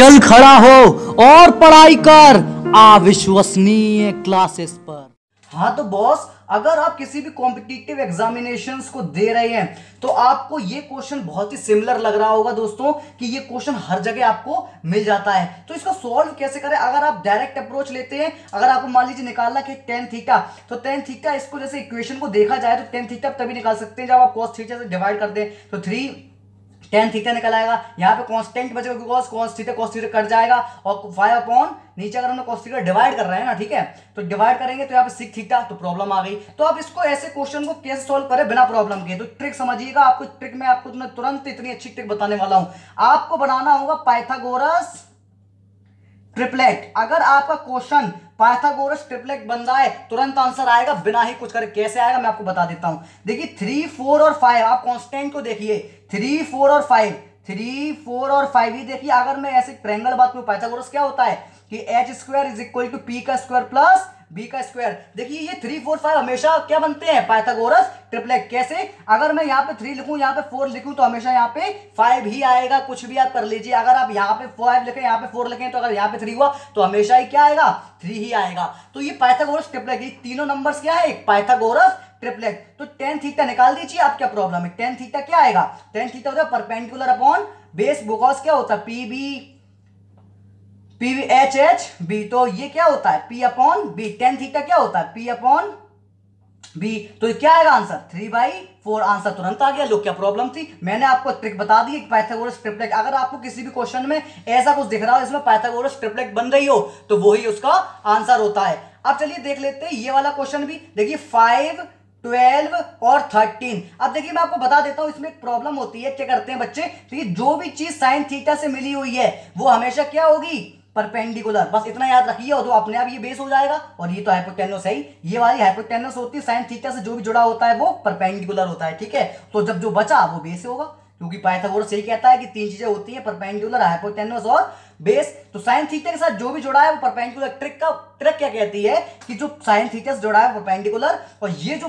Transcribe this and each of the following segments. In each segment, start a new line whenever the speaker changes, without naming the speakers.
चल खड़ा हो और पढ़ाई कर। अविश्वसनीय क्लासेस पर।
हाँ तो बॉस अगर आप किसी भी कॉम्पिटिटिव एग्जामिनेशंस को दे रहे हैं तो आपको ये क्वेश्चन बहुत ही सिमिलर लग रहा होगा दोस्तों कि ये क्वेश्चन हर जगह आपको मिल जाता है। तो इसको सॉल्व कैसे करें? अगर आप डायरेक्ट अप्रोच लेते हैं, अगर आपको मान लीजिए निकालना कि टेन थीटा तो टेन थीटा इसको जैसे इक्वेशन को देखा जाए तो टेन थीटा तभी निकाल सकते हैं जब आप कॉस थीटा से डिवाइड कर दें तो थ्री टेन थीटा निकल आएगा। यहाँ पे कांस्टेंट बचेगा because cos theta cos theta cut जाएगा और फाइव अपॉन नीचे अगर हम कॉस थीटा डिवाइड कर रहे हैं ना, ठीक है? तो डिवाइड करेंगे तो यहाँ पे सिक्स थीटा तो प्रॉब्लम आ गई। तो आप इसको ऐसे क्वेश्चन को कैसे सॉल्व करें बिना प्रॉब्लम के? तो ट्रिक समझिएगा, आपको ट्रिक में आपको तुरंत इतनी अच्छी ट्रिक बताने वाला हूँ। आपको बनाना होगा पाइथागोरस ट्रिपलेट अगर आपका क्वेश्चन पाइथागोरस ट्रिपलेट बन रहा है, तुरंत आंसर आएगा, बिना ही कुछ करे, कैसे आएगा, मैं आपको बता देता हूँ। देखिए थ्री फोर और फाइव आप कॉन्स्टेंट को देखिए। थ्री फोर और फाइव थ्री फोर और फाइव ही देखिए, अगर मैं ऐसे ट्रेंगल बात करूँ, पाइथागोरस क्या होता है कि H square is equal to P का स्क्वायर प्लस बी का स्क्वायर देखिए, ये थ्री फोर फाइव हमेशा क्या बनते हैं? पाइथागोरस ट्रिपलेट कैसे? अगर मैं यहाँ पे थ्री लिखूं, यहाँ पे फोर लिखूं तो हमेशा यहाँ पे फाइव ही आएगा। कुछ भी आप कर लीजिए। अगर आप यहाँ पे फाइव लिखें, यहाँ पे फोर लिखें तो अगर यहाँ पे थ्री हुआ तो हमेशा ही क्या आएगा? थ्री ही आएगा। तो ये पाइथागोरस ट्रिपलेट ये तीनों नंबर क्या है? पाइथागोरस ट्रिपलेट तो टेन थीटा निकाल दीजिए। आप क्या प्रॉब्लम है? टेन थीटा क्या आएगा? टेन थीटा होता है परपेंडिकुलर अपॉन बेस बिकॉज़ क्या होता है? P B P H H B तो ये क्या होता है? P upon B tan theta क्या होता है? पी अपॉन बी तो क्या आएगा answer three by four answer तुरंत आ गया। लोग क्या प्रॉब्लम थी? मैंने आपको ट्रिक बता दी पाइथागोरस ट्रिपलेट अगर आपको किसी भी क्वेश्चन में ऐसा कुछ दिख रहा हो इसमें पाइथागोरस ट्रिपलेट बन रही हो तो वही उसका आंसर होता है। अब चलिए देख लेते हैं, ये वाला क्वेश्चन भी। देखिए फाइव ट्वेल्व और थर्टीन अब देखिए, मैं आपको बता देता हूँ, इसमें एक प्रॉब्लम होती है। क्या करते हैं बच्चे? तो ये जो भी चीज़ साइन थीटा से मिली हुई है, वो हमेशा क्या होगी? परपेंडिकुलर बस इतना याद रखिए और तो अपने आप ये बेस हो जाएगा। और ये तो हाइपोटेनस है ही। ये वाली हाइपोटेनस होती है साइन थीटा से जो भी जुड़ा होता है वो परपेंडिकुलर होता है, ठीक है? तो जब जो बचा वो बेस होगा। क्योंकि पाइथागोरस यही कहता है कि तीन चीज़ें होती है परपेंडिकुलर हाइपोटेनस और बेस तो साइन थीटा के साथ जो भी जुड़ा है वो परपेंडिकुलर ट्रिक का ट्रिक क्या कहती है कि जो साइन थीटा से जुड़ा है परपेंडिकुलर और ये जो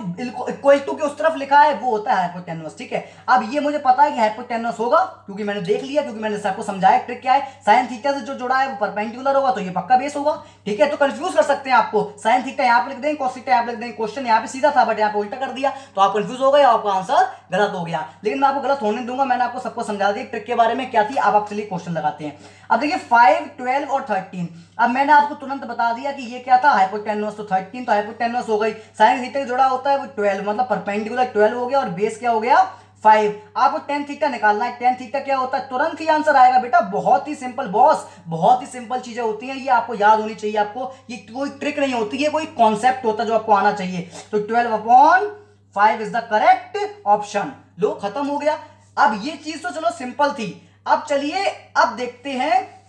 इक्वल टू के उस तरफ़ लिखा है, वो होता है हाइपोटेनस ठीक है? अब ये मुझे पता है कि हाइपोटेनस होगा, क्योंकि मैंने देख लिया, क्योंकि मैंने सबको समझाया ट्रिक क्या है। साइन थीटा से जो जुड़ा है वो परपेंडिकुलर होगा तो ये पक्का बेस होगा, ठीक है? तो कंफ्यूज कर सकते हैं आपको साइन थीटा यहाँ पे लिख देंगे कॉस थीटा यहाँ पे लिख देंगे क्वेश्चन यहाँ पे सीधा था बट यहाँ पे उल्टा कर दिया तो आप कंफ्यूज हो गए आपका आंसर गलत हो गया। लेकिन मैं आपको गलत होने दूँगा, मैंने आपको सबको समझा दिया ट्रिक के बारे में क्या थी, आप चलिए क्वेश्चन लगाते हैं। अब देखिए फाइव ट्वेल्व और थर्टीन अब मैंने आपको तुरंत बता दिया कि ये क्या था? हाइपोटेनस तो थर्टीन तो हाइपोटेनस हो गई. साइन थीटा जुड़ा होता है वो ट्वेल्व मतलब परपेंडिकुलर ट्वेल्व हो गया और बेस क्या हो गया? फाइव आपको टेन थीटा निकालना है. टेन थीटा क्या होता है? तुरंत ही आंसर आएगा, बेटा. बहुत ही सिंपल बॉस बहुत ही सिंपल चीज़ें होती हैं. ये आपको याद होनी चाहिए आपको. ये कोई ट्रिक नहीं होती. है कोई कॉन्सेप्ट होता है जो आपको आना चाहिए. तो twelve upon five is the correct option लो, खत्म हो गया. अब ये चीज़ तो चलो सिंपल थी. अब चलिए, अब देखते हैं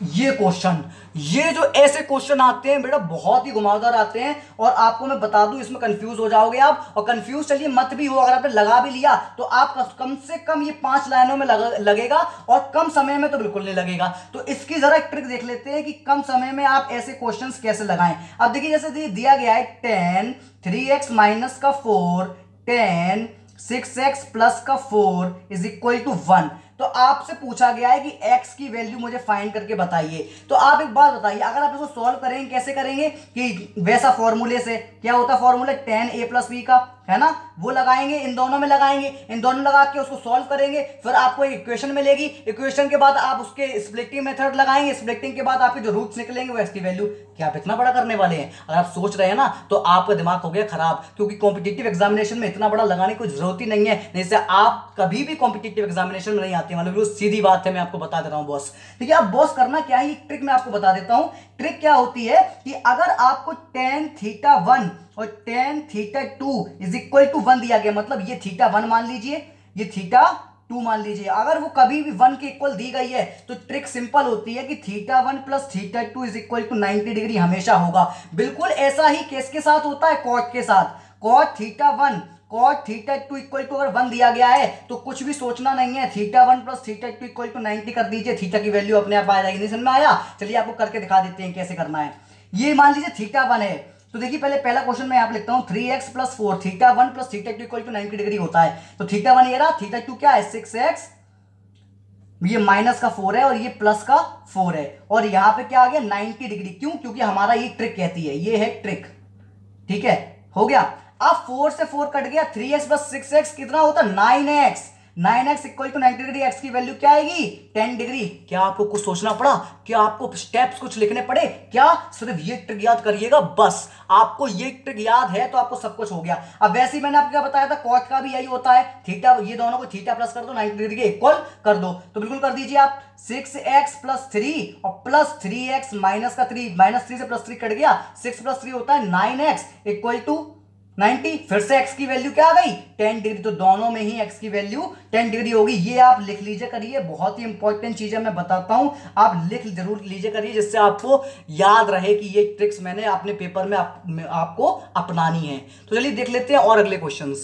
ये क्वेश्चन ये जो ऐसे क्वेश्चन आते हैं बेटा बहुत ही घुमावदार आते हैं और आपको मैं बता दूँ इसमें कंफ्यूज हो जाओगे आप और कंफ्यूज चलिए मत भी हो अगर आपने लगा भी लिया तो आप कम से कम ये पाँच लाइनों में लग, लगेगा और कम समय में तो बिल्कुल नहीं लगेगा। तो इसकी जरा एक ट्रिक देख लेते हैं कि कम समय में आप ऐसे क्वेश्चन कैसे लगाएँ। अब देखिए जैसे दिया गया है टेन थ्री एक्स माइनस का four tan six x plus का four is equal to one तो आपसे पूछा गया है कि x की वैल्यू मुझे फाइंड करके बताइए। तो आप एक बात बताइए, अगर आप इसको सॉल्व करेंगे, कैसे करेंगे? कि वैसा फॉर्मूले से, क्या होता है formula tan A plus B का, है ना? वो लगाएँगे, इन दोनों में लगाएँगे, इन दोनों लगा के उसको सॉल्व करेंगे, फिर आपको एक इक्वेशन मिलेगी। इक्वेशन के बाद आप उसके स्प्लिटिंग मेथड लगाएँगे स्प्लिटिंग के बाद आपके जो रूट्स निकलेंगे, वो इसकी वैल्यू क्या आप इतना बड़ा करने वाले हैं। अगर आप सोच रहे हैं ना तो आपका दिमाग हो गया खराब, क्योंकि कॉम्पिटेटिव एग्जामिनेशन में इतना बड़ा लगाने की ज़रूरत ही नहीं है। जैसे आप कभी भी कॉम्पिटेटिव एग्जामिनेशन में नहीं आते। मतलब सीधी बात है, मैं आपको बता दे रहा हूँ बॉस ठीक है अब बॉस करना क्या है ट्रिक मैं आपको बता देता हूँ। ट्रिक क्या होती है कि अगर आपको टेन थीटा वन और tan theta two is equal to one दिया गया मतलब ये थीटा वन मान लीजिए, ये थीटा टू मान लीजिए। अगर वो कभी भी वन के इक्वल दी गई है तो ट्रिक सिंपल होती है कि theta one plus theta two is equal to ninety degree हमेशा होगा। बिल्कुल ऐसा ही केस के साथ होता है कॉट के साथ। Cot theta one cot theta two equal to अगर वन दिया गया है तो कुछ भी सोचना नहीं है। Theta one plus theta two equal to ninety कर दीजिए। थीटा की वैल्यू अपने आप आ जाएगी। नहीं समझ में आया? चलिए आपको करके दिखा देते हैं कैसे करना है। ये मान लीजिए थीटा वन है। तो देखिए, पहले पहला क्वेश्चन मैं यहाँ पे लिखता हूँ। Three x plus four theta one plus theta two equal to ninety degree होता है। तो थीटा वन ये रहा। थीटा टू क्या है? सिक्स एक्स ये माइनस का फोर है और ये प्लस का फोर है। और यहाँ पे क्या आ गया? 90 डिग्री क्यों? क्योंकि हमारा ये ट्रिक कहती है। ये है ट्रिक ठीक है? हो गया? अब फोर से फोर कट गया three x plus six x कितना होता nine x nine x equal to ninety degree x की वैल्यू क्या आएगी? टेन डिग्री क्या आपको कुछ सोचना पड़ा? क्या आपको स्टेप्स कुछ लिखने पड़े? क्या? सिर्फ़ ये ट्रिक याद करिएगा, बस। आपको ये ट्रिक याद है तो आपको सब कुछ हो गया। अब वैसे ही मैंने आपको क्या बताया था कॉट का भी यही होता है। थीटा ये दोनों को थीटा प्लस कर दो नाइनटी डिग्री के इक्वल कर दो। तो बिल्कुल कर दीजिए आप। सिक्स एक्स प्लस थ्री और प्लस थ्री एक्स माइनस का थ्री माइनस थ्री से प्लस थ्री कट गया। सिक्स प्लस थ्री होता है नाइन एक्स इक्वल टू 90 फिर से x की वैल्यू क्या आ गई? 10 डिग्री तो दोनों में ही x की वैल्यू 10 डिग्री होगी। ये आप लिख लीजिए करिए। बहुत ही इंपॉर्टेंट चीज़ है मैं बताता हूँ। आप लिख ज़रूर लीजिए करिए जिससे आपको याद रहे कि ये ट्रिक्स मैंने अपने पेपर में, आप, में आपको अपनानी है। तो चलिए देख लेते हैं और अगले क्वेश्चन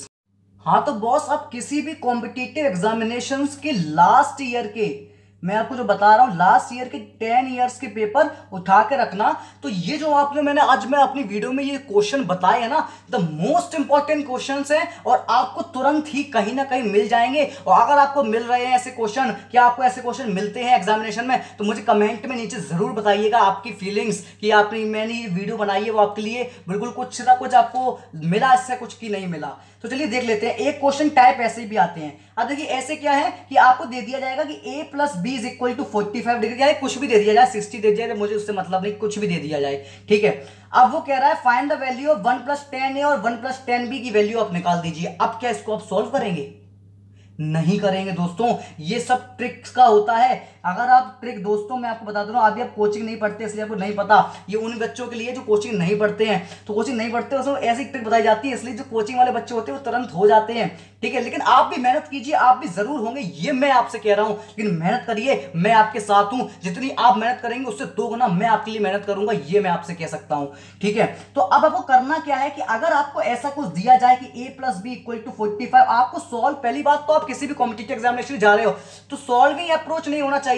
हाँ तो बॉस आप किसी भी कॉम्पिटेटिव एग्जामिनेशन के लास्ट ईयर के मैं आपको जो बता रहा हूँ लास्ट ईयर के टेन ईयर्स के पेपर उठा के रखना। तो ये जो आपने मैंने आज मैं अपनी वीडियो में ये क्वेश्चन बताए हैं ना द मोस्ट इंपॉर्टेंट क्वेश्चन है और आपको तुरंत ही कहीं ना कहीं मिल जाएँगे। और अगर आपको मिल रहे हैं ऐसे क्वेश्चन क्या आपको ऐसे क्वेश्चन मिलते हैं एग्जामिनेशन में तो मुझे कमेंट में नीचे ज़रूर बताइएगा आपकी फीलिंग्स कि आपने मैंने ये वीडियो बनाई है वो आपके लिए बिल्कुल कुछ ना कुछ आपको मिला इससे, कुछ की नहीं मिला। तो चलिए देख लेते हैं, एक क्वेश्चन टाइप ऐसे भी आते हैं। अब देखिए, ऐसे क्या है कि आपको दे दिया जाएगा कि A plus B is equal to forty five degree यानी कुछ भी दे दिया जाए सिक्सटी दे दिया जाए, मुझे उससे मतलब नहीं, कुछ भी दे दिया जाए, ठीक है? अब वो कह रहा है find the value of one plus tan A और वन प्लस टेन बी की वैल्यू आप निकाल दीजिए। अब क्या इसको आप सॉल्व करेंगे? नहीं करेंगे, दोस्तों, ये सब ट्रिक्स का होता है। अगर आप ट्रिक दोस्तों मैं आपको बता दूँ अभी आप कोचिंग नहीं पढ़ते, इसलिए आपको नहीं पता, ये उन बच्चों के लिए जो कोचिंग नहीं पढ़ते हैं तो कोचिंग नहीं पढ़ते, उसमें ऐसी ट्रिक बताई जाती है, इसलिए जो कोचिंग वाले बच्चे होते हैं, वो तुरंत हो जाते हैं, ठीक है? लेकिन आप भी मेहनत कीजिए, आप भी ज़रूर होंगे, ये मैं आपसे कह रहा हूँ, लेकिन मेहनत करिए, मैं आपके साथ हूँ, जितनी आप मेहनत करेंगे, उससे दो गुना मैं आपके लिए मेहनत करूँगा, ये मैं आपसे कह सकता हूँ, ठीक है? तो अब आपको करना क्या है कि अगर आपको ऐसा कुछ दिया जाए कि A plus B equal to forty five आपको सॉल्व पहली बात तो आप किसी भी कॉम्पिटेटिव एग्जामिनेशन जा रहे हो तो सॉल्विंग अप्रोच नहीं होना चाहिए।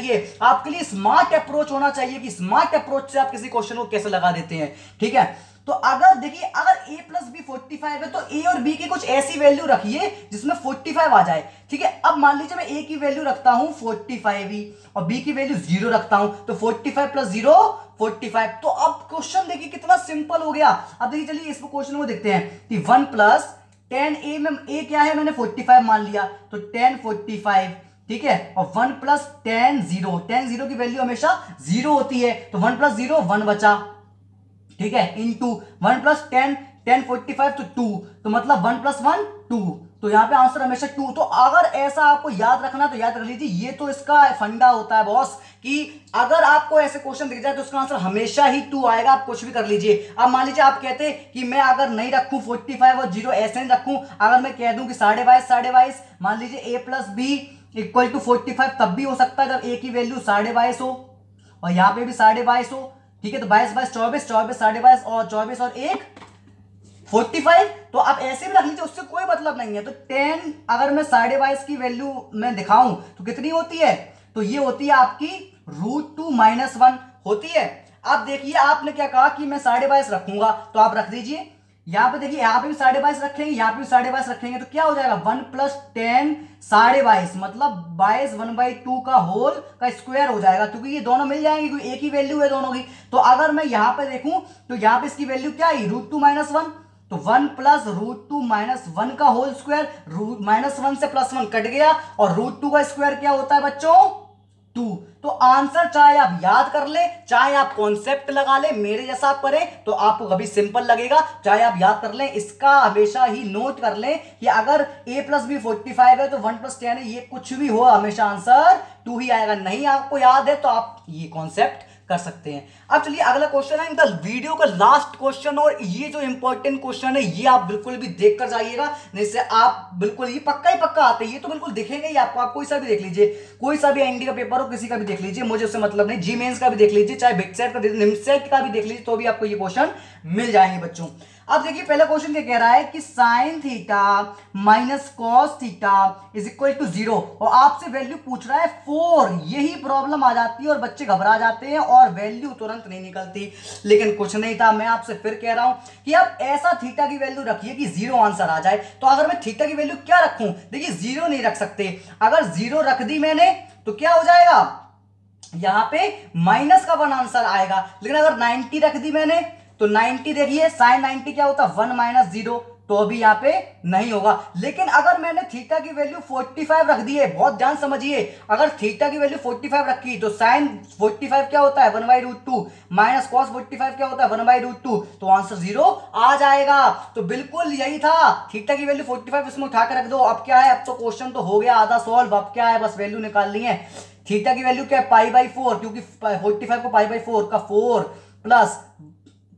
आपके लिए स्मार्ट अप्रोच होना चाहिए कि स्मार्ट अप्रोच से आप किसी क्वेश्चन को कैसे लगा देते हैं, ठीक है? तो अगर देखिए, अगर a plus B forty five है तो a और b की कुछ ऐसी वैल्यू रखिए जिसमें 45 आ जाए, ठीक है? अब मान लीजिए मैं a की वैल्यू रखता हूँ 45 ही और b की वैल्यू ज़ीरो रखता हूँ तो 45 प्लस ज़ीरो 45 तो अब क्वेश्चन देखिए कितना सिंपल हो गया। अब देखिए, चलिए इस क्वेश्चन को देखते हैं कि वन प्लस टेन ए में ए क्या है? मैंने 45 मान लिया तो टेन फोर्टी ठीक है? और one plus tan zero tan zero की वैल्यू हमेशा ज़ीरो होती है। तो वन प्लस ज़ीरो वन बचा। ठीक है? Into one plus tan tan forty five तो टू तो मतलब वन प्लस वन टू तो यहाँ पे आंसर हमेशा टू तो अगर ऐसा आपको याद रखना तो याद रख लीजिए, ये तो इसका फंडा होता है बॉस कि अगर आपको ऐसे क्वेश्चन दिख जाए तो उसका आंसर हमेशा ही टू आएगा। आप कुछ भी कर लीजिए। अब मान लीजिए, आप कहते कि मैं अगर नहीं रखूँ 45 और ज़ीरो ऐसे नहीं रखूँ। अगर मैं कह दूँ कि साढ़े बाईस साढ़े बाईस, मान लीजिए A plus B equal to forty five तब भी हो सकता है जब ए की वैल्यू साढ़े बाईस हो। और यहाँ पे भी साढ़े बाईस हो। ठीक है तो बाईस बाईस, चौबीस चौबीस, साढ़े बाईस और चौबीस और एक। फोर्टी फाइव तो आप ऐसे भी रख लीजिए, उससे कोई मतलब नहीं है। तो टेन अगर मैं साढ़े बाईस की वैल्यू मैं दिखाऊँ तो कितनी होती है? तो ये होती है आपकी रूट टू माइनस वन होती है। अब देखिए, आपने क्या कहा कि मैं साढ़े बाईस रखूँगा तो आप रख दीजिए। यहाँ पे देखिए, यहाँ पे भी साढ़े बाईस रखेंगे, यहाँ पे भी साढ़े बाईस रखेंगे तो क्या हो जाएगा? वन प्लस टेन साढ़े बाईस मतलब बाईस वन बाई टू का होल का स्क्वायर हो जाएगा, क्योंकि ये दोनों मिल जाएँगे, क्योंकि एक ही वैल्यू है दोनों की। तो अगर मैं यहाँ पे देखूँ तो यहाँ पे इसकी वैल्यू क्या है रूट टू माइनस वन तो one plus root two minus one का whole square root minus one से प्लस वन कट गया, और रूट टू का स्क्वायर क्या होता है बच्चों? टू तो आंसर चाहे आप याद कर ले, चाहे आप कॉन्सेप्ट लगा ले, मेरे जैसा आप करें तो आपको कभी सिंपल लगेगा। चाहे आप याद कर ले, इसका हमेशा ही नोट कर ले कि अगर A plus B forty five है तो वन प्लस टेन है, ये कुछ भी हो, हमेशा आंसर टू ही आएगा। नहीं, आपको याद है तो आप ये कॉन्सेप्ट कर सकते हैं। अब चलिए अगला क्वेश्चन है, इनका वीडियो का लास्ट क्वेश्चन और ये जो इंपॉर्टेंट क्वेश्चन है, ये आप बिल्कुल भी देख कर जाइएगा जिससे आप बिल्कुल ये पक्का ही पक्का आते हैं। ये तो बिल्कुल दिखेंगे ही, आपको आप कोई सा भी देख लीजिए, कोई सा भी एनडी का पेपर हो, किसी का भी देख लीजिए, मुझे उससे मतलब नहीं जी मेन्स का भी देख लीजिए, चाहे बिगसेट का निमसेट का भी देख लीजिए तो भी आपको ये क्वेश्चन मिल जाएँगे बच्चों। अब देखिए, पहला क्वेश्चन क्या कह रहा है कि sine theta minus cos theta is equal to zero और आपसे वैल्यू पूछ रहा है फोर यही प्रॉब्लम आ जाती है और बच्चे घबरा जाते हैं और वैल्यू तुरंत नहीं निकलती। लेकिन कुछ नहीं था, मैं आपसे फिर कह रहा हूँ कि अब ऐसा थीटा की वैल्यू रखिए कि ज़ीरो आंसर आ जाए। तो अगर मैं थीटा की वैल्यू क्या रखूँ? देखिए ज़ीरो नहीं रख सकते। अगर ज़ीरो रख दी मैंने तो क्या हो जाएगा? यहाँ पे माइनस का वन आंसर आएगा। लेकिन अगर 90 रख दी मैंने तो 90 देखिए, साइन 90 क्या होता? है वन माइनस ज़ीरो तो अभी यहाँ पे नहीं होगा। लेकिन अगर मैंने थीटा की वैल्यू 45 रख दी है, बहुत ध्यान समझिए, अगर थीटा की वैल्यू 45 रखी तो साइन 45 क्या होता है? One by root two, minus cos 45 क्या होता है? वन बाई रूट टू तो आंसर ज़ीरो आ जाएगा। तो बिल्कुल यही था। थीटा की वैल्यू 45 इसमें उठा कर रख दो। अब क्या है? अब तो क्वेश्चन तो हो गया आधा सॉल्व, अब क्या है? बस वैल्यू निकालनी है। थीटा की वैल्यू क्या है? पाई बाई फोर, क्योंकि फोर्टी फाइव को पाई बाई फोर का four plus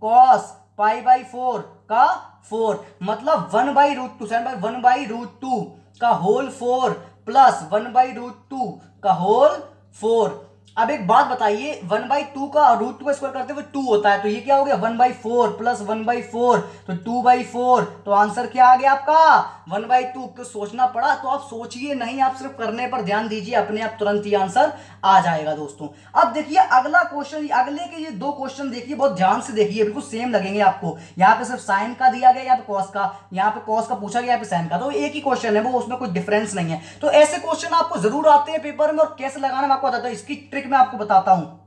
cos pi by four का फोर मतलब one by root two seven by one by root two का whole four plus one by root two का whole four अब एक बात बताइए वन बाई टू का रूट टू स्क्वायर करते हुए टू होता है तो ये क्या हो गया? One by four plus one by four तो टू बाई फोर तो आंसर क्या आ गया आपका? वन बाई टू सोचना पड़ा? तो आप सोचिए, नहीं, आप सिर्फ़ करने पर ध्यान दीजिए, अपने आप तुरंत ही आंसर आ जाएगा दोस्तों। अब देखिए, अगला क्वेश्चन अगले के ये दो क्वेश्चन देखिए, बहुत ध्यान से देखिए, बिल्कुल सेम लगेंगे आपको। यहाँ पे सिर्फ़ साइन का दिया गया, यहाँ पे कॉस का, यहाँ पे कॉस का पूछा गया साइन का तो एक ही क्वेश्चन है, वो उसमें कोई डिफरेंस नहीं है। तो ऐसे क्वेश्चन आपको ज़रूर आते हैं पेपर में, और कैसे लगाना मैं आपको बताता हूँ, इसकी ट्रिक मैं आपको बताता हूँ।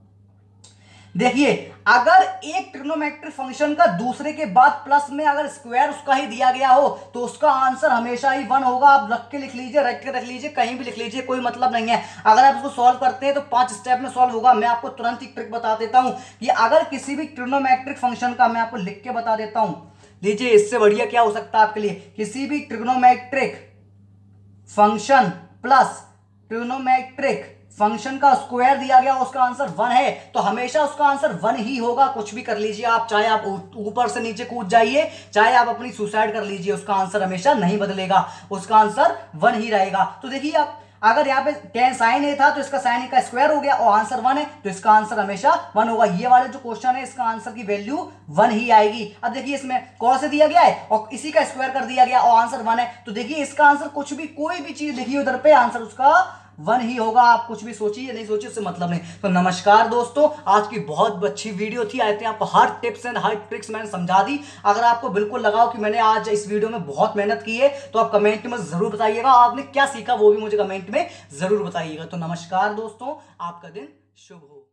देखिए, अगर एक ट्रिग्नोमेट्रिक फ़ंक्शन का दूसरे के बाद प्लस में अगर स्क्वायर उसका ही दिया गया हो तो उसका आंसर हमेशा ही वन होगा। आप रख के लिख लीजिए, रख के रख लीजिए, कहीं भी लिख लीजिए, कोई मतलब नहीं है। अगर आप इसको सॉल्व करते हैं तो पाँच स्टेप में सॉल्व होगा। मैं आपको तुरंत ही ट्रिक बता देता हूँ कि अगर किसी भी ट्रिग्नोमेट्रिक फ़ंक्शन का मैं आपको लिख के बता देता हूँ। लीजिए, इससे बढ़िया क्या हो सकता है आपके लिए? किसी भी trigonometric function plus trigonometric function का स्क्वायर दिया गया, उसका आंसर वन है तो हमेशा उसका आंसर वन ही होगा। कुछ भी कर लीजिए आप, चाहे आप ऊपर से नीचे कूद जाइए, चाहे आप अपनी सुसाइड कर लीजिए, उसका आंसर हमेशा नहीं बदलेगा। उसका आंसर वन ही रहेगा। तो देखिए आप, अगर यहाँ पे टेन साइन ए था तो इसका साइन ए का स्क्वायर हो गया और आंसर वन है तो इसका आंसर हमेशा वन होगा। ये वाले जो क्वेश्चन है, इसका आंसर की वैल्यू वन ही आएगी। अब देखिए इसमें कौन से दिया गया है और इसी का स्क्वायर कर दिया गया और आंसर वन है। तो देखिए इसका आंसर कुछ भी, कोई भी चीज़ लिखी उधर पे आंसर उसका वन ही होगा, आप कुछ भी सोचिए, नहीं सोचिए, उससे मतलब नहीं। तो नमस्कार दोस्तों, आज की बहुत अच्छी वीडियो थी। आई थे आपको हर टिप्स एंड हर ट्रिक्स मैंने समझा दी। अगर आपको बिल्कुल लगाओ कि मैंने आज इस वीडियो में बहुत मेहनत की है तो आप कमेंट में ज़रूर बताइएगा। आपने क्या सीखा वो भी मुझे कमेंट में ज़रूर बताइएगा। तो नमस्कार दोस्तों, आपका दिन शुभ हो।